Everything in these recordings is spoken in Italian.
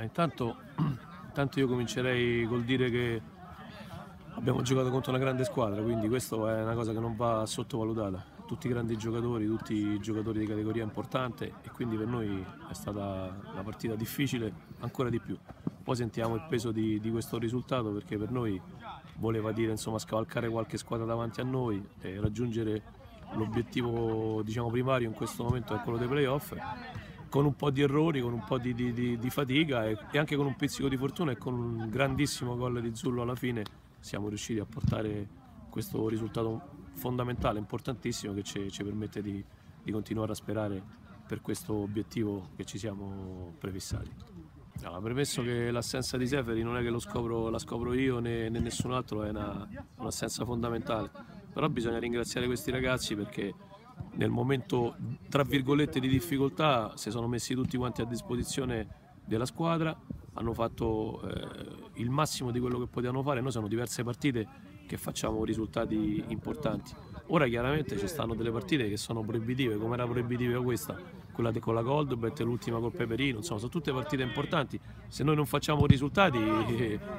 Intanto, intanto io comincerei col dire che abbiamo giocato contro una grande squadra, quindi questa è una cosa che non va sottovalutata. Tutti grandi giocatori, tutti giocatori di categoria importante e quindi per noi è stata una partita difficile ancora di più. Poi sentiamo il peso di, di questo risultato perché per noi voleva dire insomma, scavalcare qualche squadra davanti a noi e raggiungere l'obiettivo diciamo, primario in questo momento è quello dei playoff con un po' di errori, con un po' di, di, di, di fatica e, e, anche con un pizzico di fortuna e con un grandissimo gol di Zullo alla fine siamo riusciti a portare questo risultato fondamentale, importantissimo che ci, ci permette di, continuare a sperare per questo obiettivo che ci siamo prefissati. No, premesso che l'assenza di Seferi non è che scopro, la scopro io né, né nessun altro, è un'assenza fondamentale, però bisogna ringraziare questi ragazzi perché nel momento tra virgolette di difficoltà si sono messi tutti quanti a disposizione della squadra, hanno fatto eh, il massimo di quello che potevano fare, noi sono diverse partite che facciamo risultati importanti. Ora chiaramente ci stanno delle partite che sono proibitive, come era proibitiva questa, quella con la Goldbet, l'ultima col Peperino, insomma sono tutte partite importanti, se noi non facciamo risultati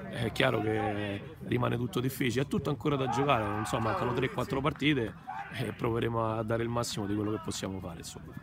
è chiaro che rimane tutto difficile, è tutto ancora da giocare, insomma mancano 3-4 partite e proveremo a dare il massimo di quello che possiamo fare. Insomma.